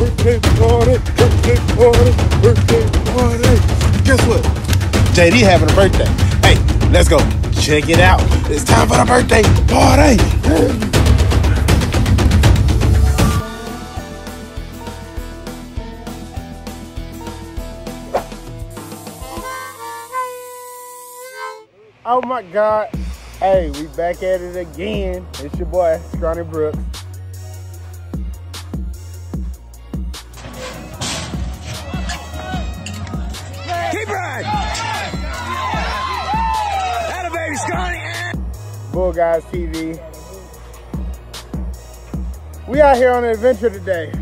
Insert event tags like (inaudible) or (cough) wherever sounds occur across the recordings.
birthday party, birthday party, birthday party. Guess what? JD having a birthday. Hey, let's go. Check it out. It's time for the birthday party. Oh my God. Hey, we back at it again. It's your boy, Scrawny Brooks. Bull Guys TV. We out here on an adventure today.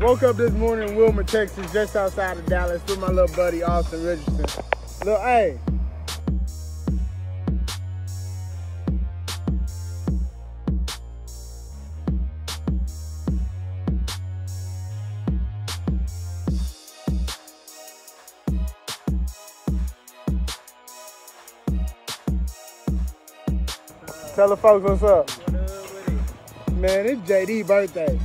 Woke up this morning in Wilmer, Texas, just outside of Dallas with my little buddy Austin Richardson. Little hey. Tell the folks what's up. Man, it's JD birthday.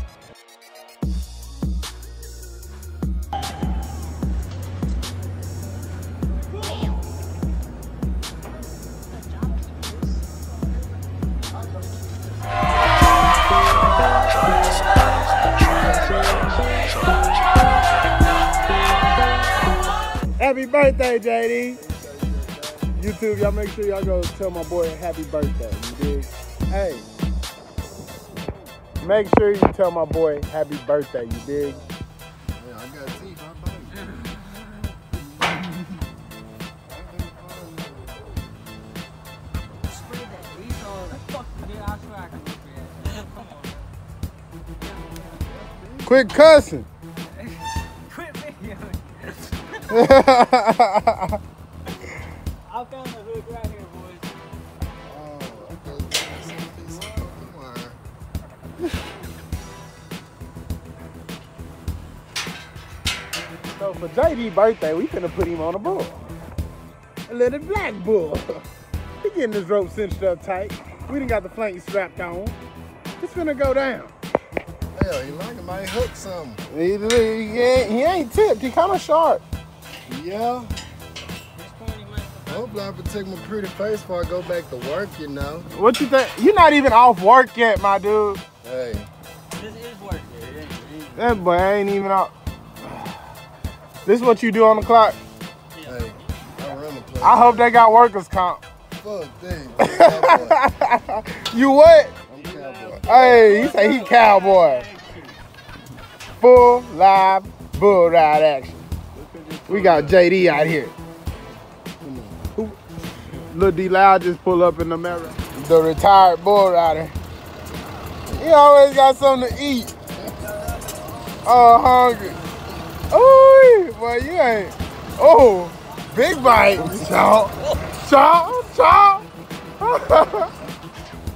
Happy birthday, JD. YouTube, y'all make sure y'all go tell my boy happy birthday. You dig? Hey. Make sure you tell my boy happy birthday, you dig? Yeah, I got teeth. I bite. Quit cussing. Quit videoing. (laughs) I found the hood right here, boys. Oh, okay. That's a piece of fucking wire. So for JD birthday, we finna put him on a bull. A little black bull. (laughs) he getting his rope cinched up tight. We done got the flank strapped on. It's finna go down. Hell, he like it might hook something. He, he he ain't tipped. He kind of sharp. Yeah. This point he went I hope I protect my pretty face before I go back to work, you know. What you think? You're not even off work yet, my dude. Hey, This is work. It ain't, it ain't. That boy ain't even off. This is what you do on the clock? hey, I run the place. I hope they got workers comp. Fuck them. (laughs) You what? I'm cowboy. Hey, he say he cowboy. Full live bull ride action. We got JD out here. Who- Lil D Loud just pull up in the mirror. The retired bull rider. He always got something to eat. Oh, hungry. Oh, boy, you ain't. Oh, big bite. Chomp, chomp, chomp.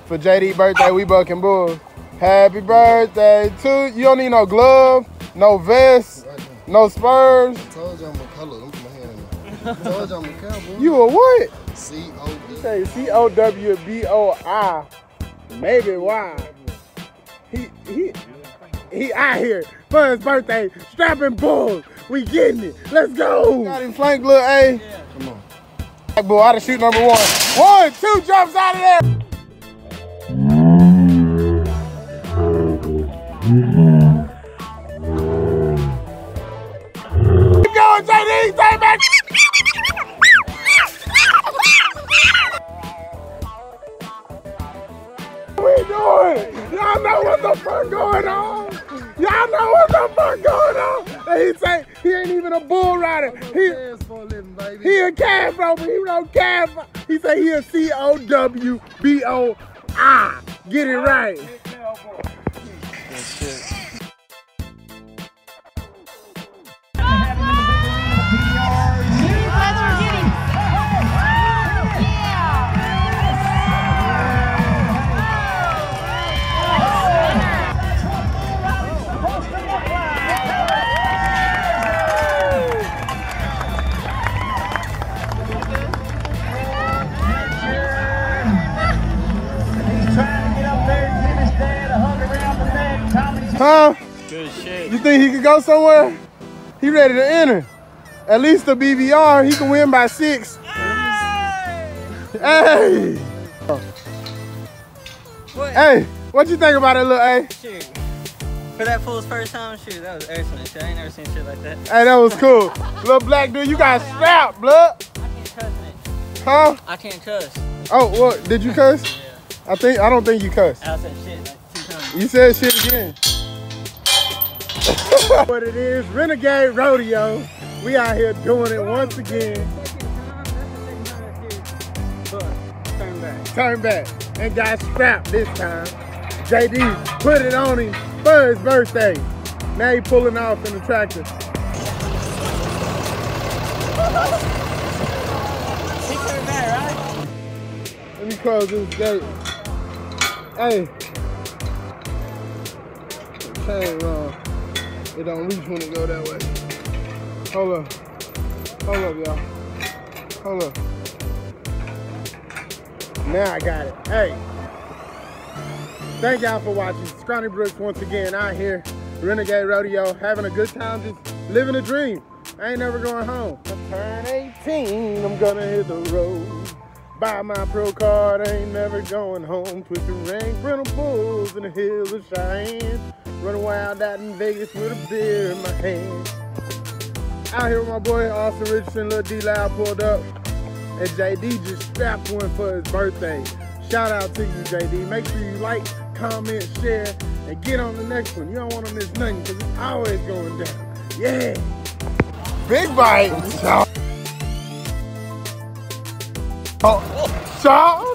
For JD birthday, we bucking bulls. Happy birthday to you. Don't need no glove, no vest, no spurs. I told you I'm a color. Let me put my hand. I told you I'm a cowboy. You a what? C O D. Say C O W B O I. Maybe why? He he he out here for his birthday, strapping bulls. We getting it. Let's go. Got him flanked, little A. Come on. Black bull out of shoot number one. One, two jumps out of there. Keep going, JD. Stay back. The fuck going on? Y'all know what the fuck going on? And he say he ain't even a bull rider. He for a living, baby. he a calf over. He no calf. He say he a C O W B O I. Get it right. Huh? Good shit. You think he could go somewhere? He ready to enter. At least the PBR, he can win by six. Hey! What? Hey, what you think about it, little A? Shoot. For that fool's first time, shoot, that was excellent shit. I ain't never seen shit like that. Hey, that was cool. little black dude, you got strapped, blood. I can't cuss it. Huh? I can't cuss. Oh, what? Did you cuss? Yeah. I think I don't think you cussed. I said shit like two times. You said shit again. (laughs) what it is, Renegade Rodeo. We out here doing it once again. Turn back. Turn back and got strapped this time. JD put it on him for his birthday. Now he pulling off in the tractor. He turned back, right? Let me close this gate. Hey. Chain wrong. It don't reach when it go that way. Hold up. Hold up, y'all. Hold up. Now I got it. Hey. Thank y'all for watching. Scrawny Brooks once again out here. Renegade Rodeo. Having a good time. Just living a dream. I ain't never going home. I turn 18. I'm gonna hit the road. Buy my pro card, ain't never going home. Twisting ring, rental bulls in the hills of Cheyenne. Running wild out in Vegas with a beer in my hand. Out here with my boy Austin Richardson, Lil D Loud pulled up. And JD just strapped one for his birthday. Shout out to you, JD. Make sure you like, comment, share, and get on the next one. You don't want to miss nothing because it's always going down. Yeah. Big bite. Oh.